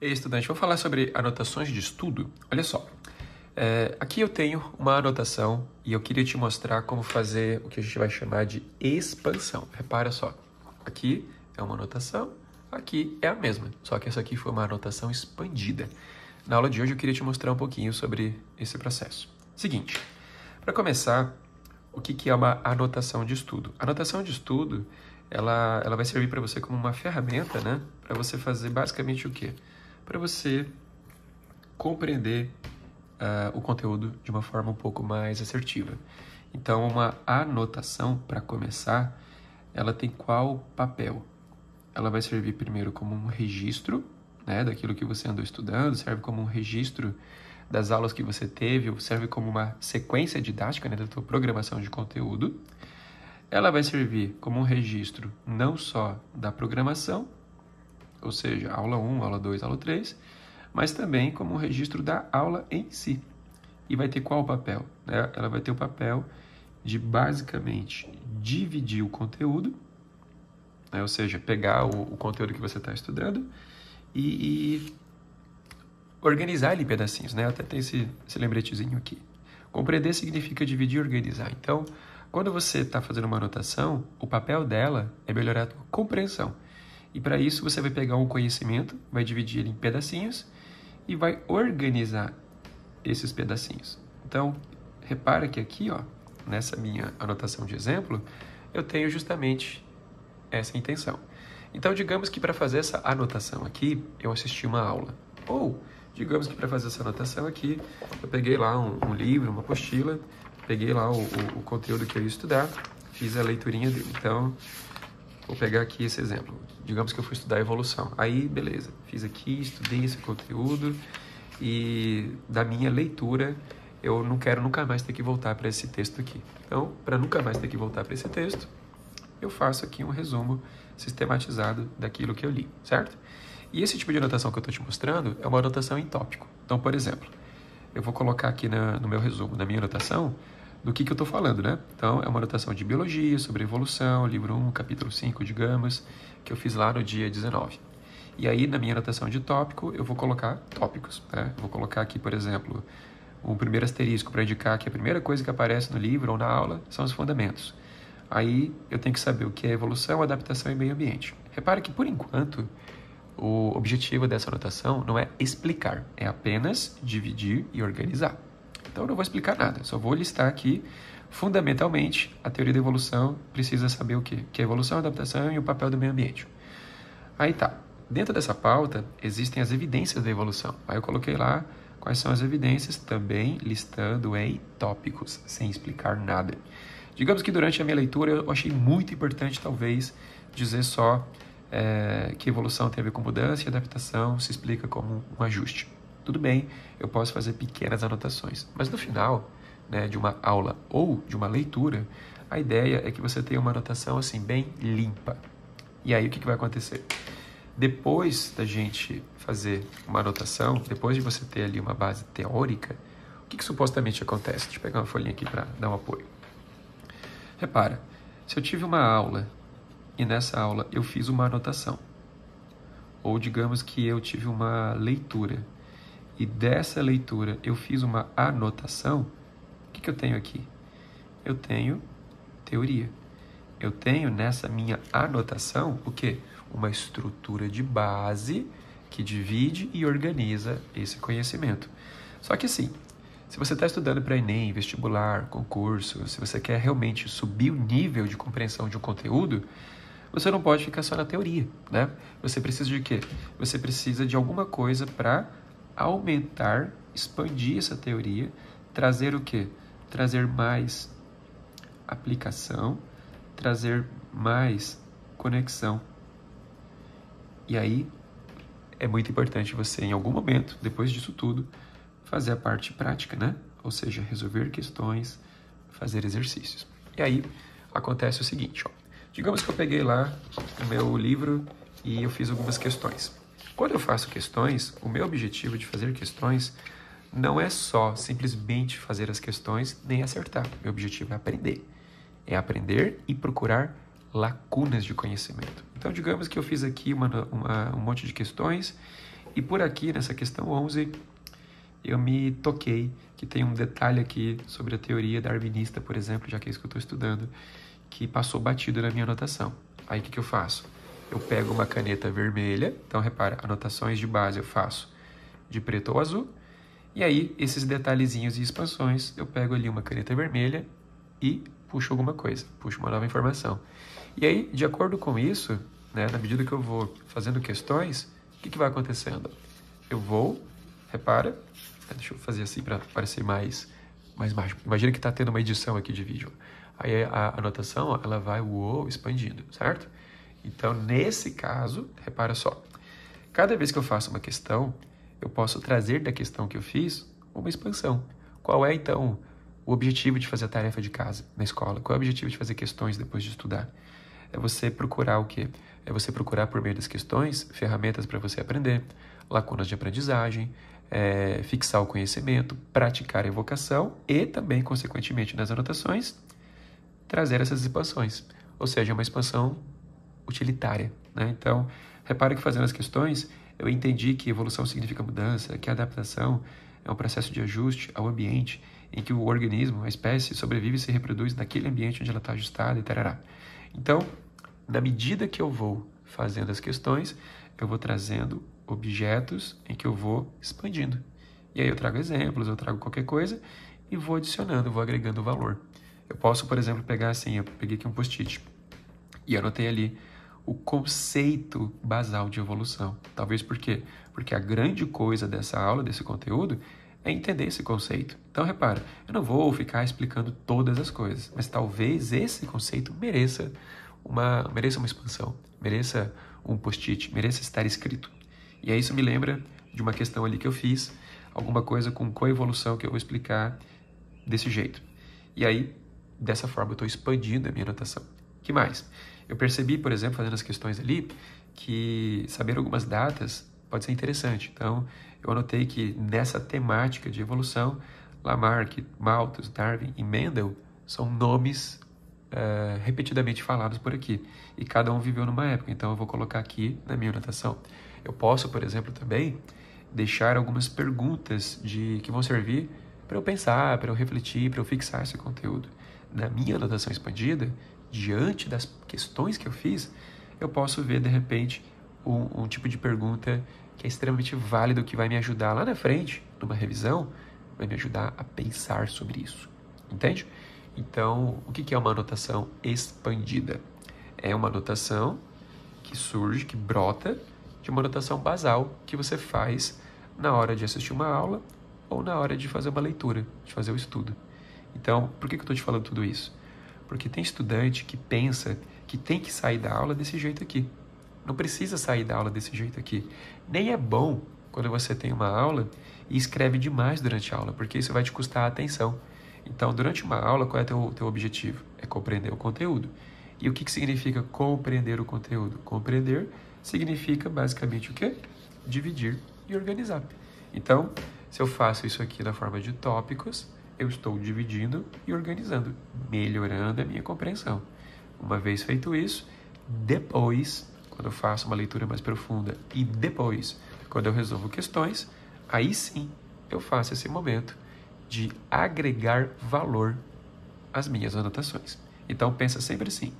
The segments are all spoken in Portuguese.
Ei, estudante, vou falar sobre anotações de estudo. Olha só, é, aqui eu tenho uma anotação e eu queria te mostrar como fazer o que a gente vai chamar de expansão. Repara só, aqui é uma anotação, aqui é a mesma, só que essa aqui foi uma anotação expandida. Na aula de hoje eu queria te mostrar um pouquinho sobre esse processo. Seguinte, para começar, o que, que é uma anotação de estudo? A anotação de estudo, ela, ela vai servir para você como uma ferramenta, né? Para você fazer basicamente o quê? Para você compreender uh, o conteúdo de uma forma um pouco mais assertiva. Então, uma anotação, para começar, ela tem qual papel? Ela vai servir primeiro como um registro né, daquilo que você andou estudando, serve como um registro das aulas que você teve, ou serve como uma sequência didática né, da tua programação de conteúdo. Ela vai servir como um registro não só da programação, ou seja, aula 1, aula 2, aula 3, mas também como um registro da aula em si. E vai ter qual papel? Né? Ela vai ter o papel de basicamente dividir o conteúdo, né? ou seja, pegar o, o, conteúdo que você está estudando e, e, organizar ele em pedacinhos. Né? Até tem esse, esse lembretezinho aqui. Compreender significa dividir e organizar. Então, quando você está fazendo uma anotação, o papel dela é melhorar a tua compreensão. E para isso você vai pegar um conhecimento, vai dividir ele em pedacinhos e vai organizar esses pedacinhos. Então, repara que aqui, ó, nessa minha anotação de exemplo, eu tenho justamente essa intenção. Então, digamos que para fazer essa anotação aqui, eu assisti uma aula. Ou, digamos que para fazer essa anotação aqui, eu peguei lá um, um livro, uma apostila, peguei lá o, o, o conteúdo que eu ia estudar, fiz a leiturinha dele. Então, Vou pegar aqui esse exemplo. Digamos que eu fui estudar evolução. Aí, beleza, fiz aqui, estudei esse conteúdo e da minha leitura eu não quero nunca mais ter que voltar para esse texto aqui. Então, para nunca mais ter que voltar para esse texto, eu faço aqui um resumo sistematizado daquilo que eu li, certo? E esse tipo de anotação que eu estou te mostrando é uma anotação em tópico. Então, por exemplo, eu vou colocar aqui na, no meu resumo, na minha anotação, do que, que eu estou falando, né? Então, é uma anotação de biologia, sobre evolução, livro 1, capítulo 5, digamos, que eu fiz lá no dia 19. E aí, na minha anotação de tópico, eu vou colocar tópicos, né? Vou colocar aqui, por exemplo, um primeiro asterisco para indicar que a primeira coisa que aparece no livro ou na aula são os fundamentos. Aí, eu tenho que saber o que é evolução, adaptação e meio ambiente. Repare que, por enquanto, o objetivo dessa anotação não é explicar, é apenas dividir e organizar. Então eu não vou explicar nada, só vou listar aqui fundamentalmente a teoria da evolução precisa saber o quê? Que é evolução, adaptação e o papel do meio ambiente. Aí tá. Dentro dessa pauta existem as evidências da evolução. Aí eu coloquei lá quais são as evidências, também listando em tópicos, sem explicar nada. Digamos que durante a minha leitura eu achei muito importante, talvez, dizer só é, que evolução tem a ver com mudança e adaptação se explica como um ajuste. Tudo bem, eu posso fazer pequenas anotações, mas no final né, de uma aula ou de uma leitura, a ideia é que você tenha uma anotação assim bem limpa. E aí o que, que vai acontecer? Depois da gente fazer uma anotação, depois de você ter ali uma base teórica, o que, que supostamente acontece? Deixa eu pegar uma folhinha aqui para dar um apoio. Repara, se eu tive uma aula e nessa aula eu fiz uma anotação, ou digamos que eu tive uma leitura e dessa leitura eu fiz uma anotação, o que, que eu tenho aqui? Eu tenho teoria. Eu tenho nessa minha anotação o que? Uma estrutura de base que divide e organiza esse conhecimento. Só que assim, se você está estudando para Enem, vestibular, concurso, se você quer realmente subir o nível de compreensão de um conteúdo, você não pode ficar só na teoria, né? Você precisa de quê? Você precisa de alguma coisa para aumentar, expandir essa teoria, trazer o quê? Trazer mais aplicação, trazer mais conexão. E aí é muito importante você, em algum momento, depois disso tudo, fazer a parte prática, né? Ou seja, resolver questões, fazer exercícios. E aí acontece o seguinte, ó. Digamos que eu peguei lá o meu livro e eu fiz algumas questões. Quando eu faço questões, o meu objetivo de fazer questões não é só simplesmente fazer as questões nem acertar. Meu objetivo é aprender. É aprender e procurar lacunas de conhecimento. Então, digamos que eu fiz aqui uma, uma, um monte de questões E por aqui, nessa questão 11, eu me toquei que tem um detalhe aqui sobre a teoria darwinista, por exemplo, já que é isso que eu estou estudando, que passou batido na minha anotação. Aí o que, que eu faço? Eu pego uma caneta vermelha, então repara, anotações de base eu faço de preto ou azul, e aí esses detalhezinhos e expansões eu pego ali uma caneta vermelha e puxo alguma coisa, puxo uma nova informação. E aí, de acordo com isso, né, na medida que eu vou fazendo questões, o que, que vai acontecendo? Eu vou, repara, né, deixa eu fazer assim para parecer mais, mais mágico. Imagina que está tendo uma edição aqui de vídeo. Aí a anotação ela vai uou, expandindo, certo? Então, nesse caso, repara só. Cada vez que eu faço uma questão, eu posso trazer da questão que eu fiz uma expansão. Qual é, então, o objetivo de fazer a tarefa de casa na escola? Qual é o objetivo de fazer questões depois de estudar? É você procurar o quê? É você procurar, por meio das questões, ferramentas para você aprender, lacunas de aprendizagem, é, fixar o conhecimento, praticar a evocação e também, consequentemente, nas anotações, trazer essas expansões. Ou seja, uma expansão utilitária. Né? Então, repare que fazendo as questões, eu entendi que evolução significa mudança, que adaptação é um processo de ajuste ao ambiente em que o organismo, a espécie, sobrevive e se reproduz naquele ambiente onde ela está ajustada e tarará. Então, na medida que eu vou fazendo as questões, eu vou trazendo objetos em que eu vou expandindo. E aí eu trago exemplos, eu trago qualquer coisa e vou adicionando, vou agregando valor. Eu posso, por exemplo, pegar assim, eu peguei aqui um post-it e anotei ali o conceito basal de evolução. Talvez por quê? Porque a grande coisa dessa aula, desse conteúdo, é entender esse conceito. Então, repara, eu não vou ficar explicando todas as coisas, mas talvez esse conceito mereça uma, mereça uma expansão, mereça um post-it, mereça estar escrito. E aí isso me lembra de uma questão ali que eu fiz, alguma coisa com coevolução que eu vou explicar desse jeito. E aí, dessa forma, eu estou expandindo a minha anotação. que mais? Eu percebi, por exemplo, fazendo as questões ali, que saber algumas datas pode ser interessante. Então, eu anotei que nessa temática de evolução, Lamarck, Malthus, Darwin e Mendel são nomes uh, repetidamente falados por aqui. E cada um viveu numa época, então eu vou colocar aqui na minha anotação. Eu posso, por exemplo, também deixar algumas perguntas de que vão servir para eu pensar, para eu refletir, para eu fixar esse conteúdo. Na minha anotação expandida, diante das questões que eu fiz, eu posso ver de repente um, um, tipo de pergunta que é extremamente válido, que vai me ajudar lá na frente, numa revisão, vai me ajudar a pensar sobre isso. Entende? Então, o que é uma anotação expandida? É uma anotação que surge, que brota de uma anotação basal que você faz na hora de assistir uma aula ou na hora de fazer uma leitura, de fazer o estudo. Então, por que eu estou te falando tudo isso? Porque tem estudante que pensa que tem que sair da aula desse jeito aqui. Não precisa sair da aula desse jeito aqui. Nem é bom quando você tem uma aula e escreve demais durante a aula, porque isso vai te custar a atenção. Então, durante uma aula, qual é o teu, teu objetivo? É compreender o conteúdo. E o que, que significa compreender o conteúdo? Compreender significa basicamente o quê? Dividir e organizar. Então, se eu faço isso aqui na forma de tópicos, eu estou dividindo e organizando, melhorando a minha compreensão. Uma vez feito isso, depois, quando eu faço uma leitura mais profunda e depois, quando eu resolvo questões, aí sim eu faço esse momento de agregar valor às minhas anotações. Então pensa sempre assim: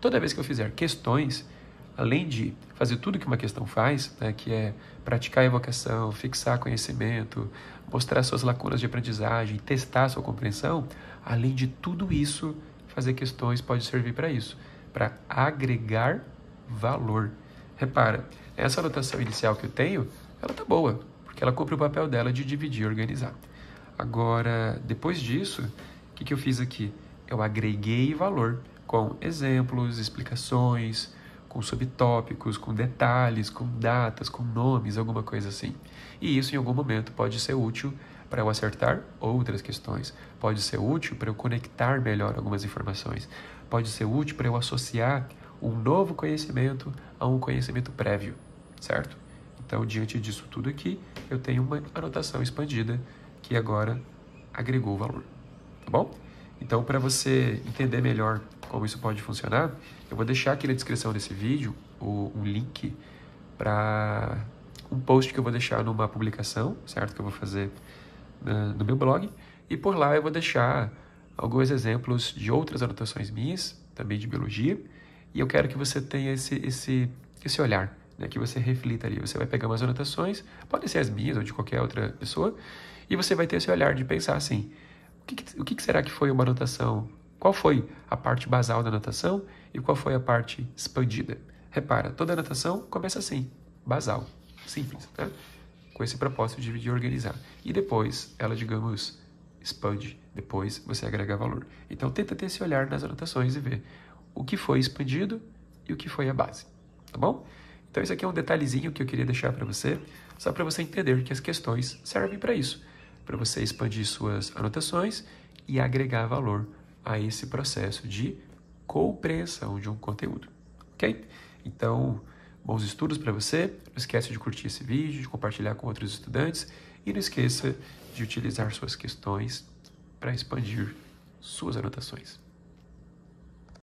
toda vez que eu fizer questões, além de fazer tudo que uma questão faz, né, que é praticar a evocação, fixar conhecimento, mostrar suas lacunas de aprendizagem, testar sua compreensão, além de tudo isso, fazer questões pode servir para isso, para agregar valor. Repara, essa anotação inicial que eu tenho, ela tá boa, porque ela cumpre o papel dela de dividir e organizar. Agora, depois disso, o que, que eu fiz aqui? Eu agreguei valor com exemplos, explicações, com subtópicos, com detalhes, com datas, com nomes, alguma coisa assim. E isso em algum momento pode ser útil para eu acertar outras questões, pode ser útil para eu conectar melhor algumas informações, pode ser útil para eu associar um novo conhecimento a um conhecimento prévio, certo? Então, diante disso tudo aqui, eu tenho uma anotação expandida que agora agregou valor, tá bom? Então, para você entender melhor como isso pode funcionar, eu vou deixar aqui na descrição desse vídeo o, um link para um post que eu vou deixar numa publicação, certo? Que eu vou fazer uh, no meu blog. E por lá eu vou deixar alguns exemplos de outras anotações minhas, também de biologia. E eu quero que você tenha esse, esse, esse olhar, né? que você reflita ali. Você vai pegar umas anotações, podem ser as minhas ou de qualquer outra pessoa, e você vai ter esse olhar de pensar assim: o que, o que será que foi uma anotação? Qual foi a parte basal da anotação e qual foi a parte expandida? Repara, toda anotação começa assim, basal, simples, né? com esse propósito de, organizar. E depois ela, digamos, expande, depois você agrega valor. Então tenta ter esse olhar nas anotações e ver o que foi expandido e o que foi a base, tá bom? Então esse aqui é um detalhezinho que eu queria deixar para você, só para você entender que as questões servem para isso, para você expandir suas anotações e agregar valor a esse processo de compreensão de um conteúdo, ok? Então, bons estudos para você. Não esqueça de curtir esse vídeo, de compartilhar com outros estudantes e não esqueça de utilizar suas questões para expandir suas anotações.